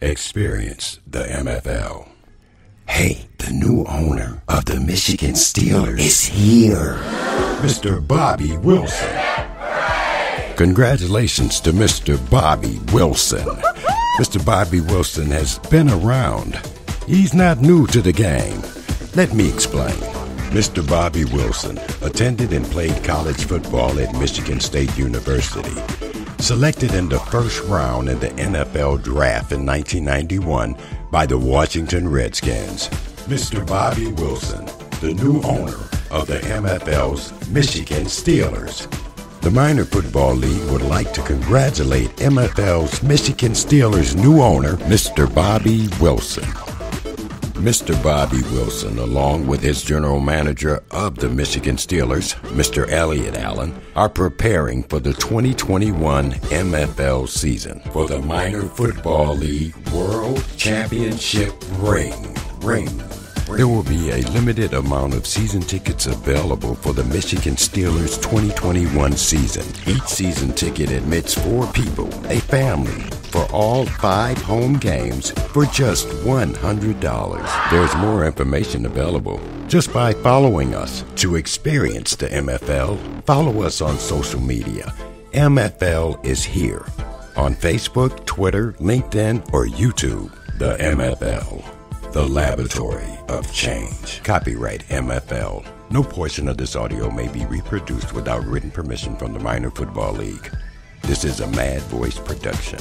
Experience the MFL. Hey, the new owner of the Michigan Steelers is here. Mr. Bobby Wilson. Congratulations to Mr. Bobby Wilson. Mr. Bobby Wilson has been around. He's not new to the game. Let me explain. Mr. Bobby Wilson attended and played college football at Michigan State University. Selected in the first round in the NFL draft in 1991 by the Washington Redskins. Mr. Bobby Wilson, the new owner of the MFL's Michigan Steelers. The Minor Football League would like to congratulate MFL's Michigan Steelers new owner, Mr. Bobby Wilson. Mr. Bobby Wilson, along with his general manager of the Michigan Steelers, Mr. Elliot Allen, are preparing for the 2021 MFL season for the Minor Football League World Championship ring. Ring. There will be a limited amount of season tickets available for the Michigan Steelers 2021 season. Each season ticket admits four people, a family, for all five home games for just $100. There's more information available just by following us. To experience the MFL, follow us on social media. MFL is here on Facebook, Twitter, LinkedIn, or YouTube. The MFL, the Laboratory of Change. Copyright MFL. No portion of this audio may be reproduced without written permission from the Minor Football League. This is a Mad Voice production.